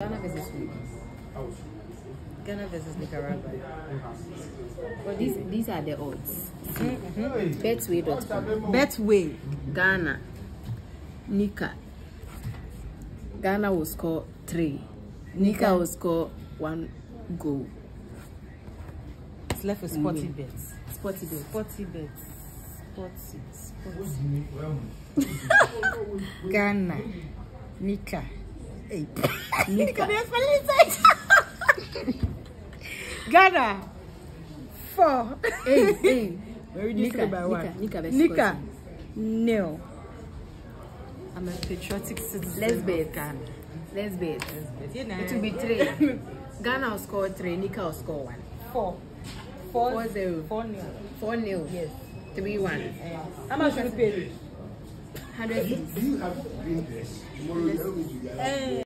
Ghana versus who? Ghana versus Nicaragua. But these these are the odds. Betway.com. Betway. Ghana. Nika. Ghana will score three. Nika will score one goal. It's left with sporty Win. bets. Sporty bet. Sporty bets. Sporty. Sporty. Ghana. Nika. Hey. Nika. Ghana. Four. hey, hey. We're reducing Nika, it by one. Nika versus Nika. Nil. I'm a patriotic citizen. Let's of bet. Ghana. Let's bet. But, you know, It will be three. Ghana will score three. Nika will score one. four. Four. Four zero. Four nil. Four nil. Yes. Three one. How much will you pay? Hundred. Do you have green dress? Tomorrow, you help me to get